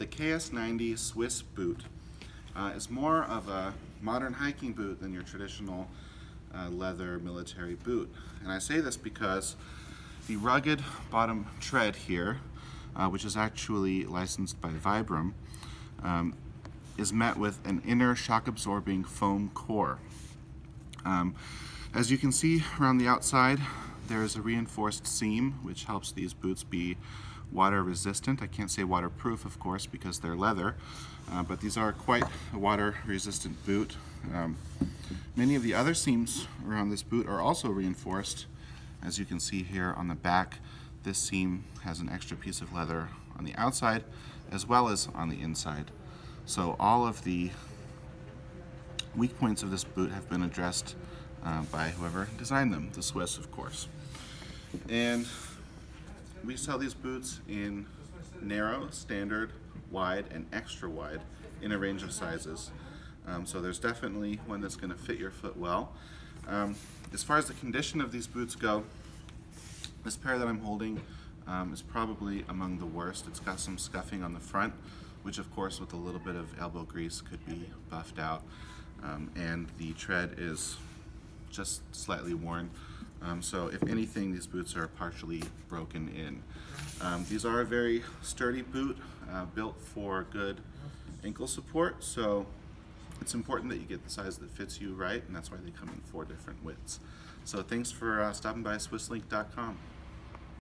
the KS90 Swiss boot uh, is more of a modern hiking boot than your traditional uh, leather military boot. And I say this because the rugged bottom tread here, uh, which is actually licensed by Vibram, um, is met with an inner shock absorbing foam core. Um, as you can see around the outside, there is a reinforced seam which helps these boots be water resistant. I can't say waterproof, of course, because they're leather, uh, but these are quite a water resistant boot. Um, many of the other seams around this boot are also reinforced. As you can see here on the back, this seam has an extra piece of leather on the outside as well as on the inside. So all of the weak points of this boot have been addressed uh, by whoever designed them, the Swiss of course. And we sell these boots in narrow, standard, wide, and extra wide in a range of sizes. Um, so there's definitely one that's going to fit your foot well. Um, as far as the condition of these boots go, this pair that I'm holding um, is probably among the worst. It's got some scuffing on the front, which of course with a little bit of elbow grease could be buffed out. Um, and the tread is just slightly worn. Um, so if anything, these boots are partially broken in. Um, these are a very sturdy boot, uh, built for good ankle support, so it's important that you get the size that fits you right, and that's why they come in four different widths. So thanks for uh, stopping by swisslink.com.